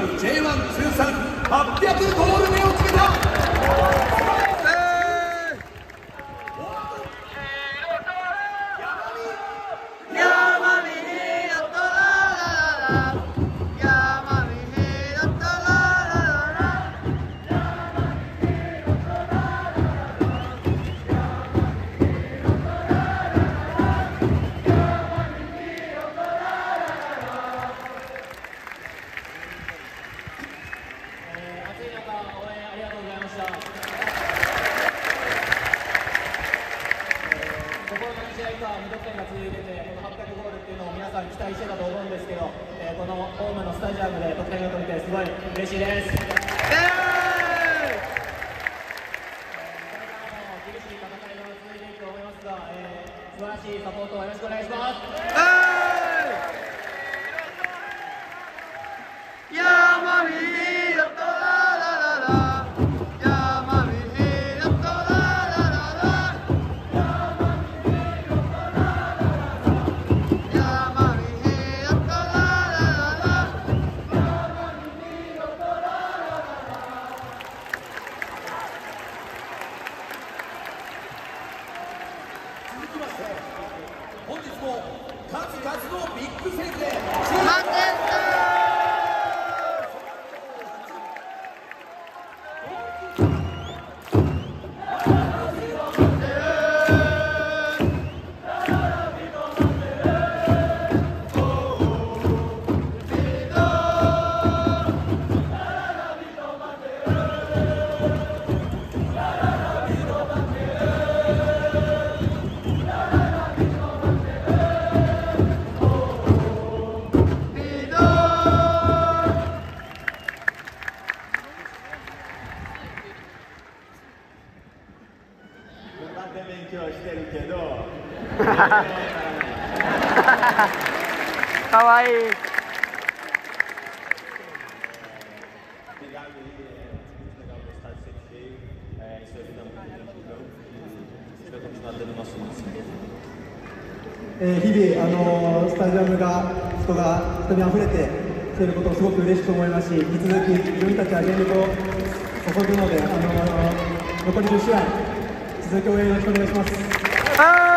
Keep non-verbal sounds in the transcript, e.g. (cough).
J1 通算800ゴール目を決めた。か無得点が続いてて、この800ゴールっていうのを皆さん期待してたと思うんですけど、えーこのホームのスタジアムで得点が取れて、すごい嬉しいです。これからも厳しい戦いが続いていくと思いますが、えー素晴らしいサポートをよろしくお願いします。数々のビッグセーブで頑 (laughs) かわいい、日々、あの、スタジアムが人が人にあふれてきていることをすごくうれしく思いますし引き続き自分たちは全力を注ぐので、残り10試合引き続き応援よろしくお願いします。あ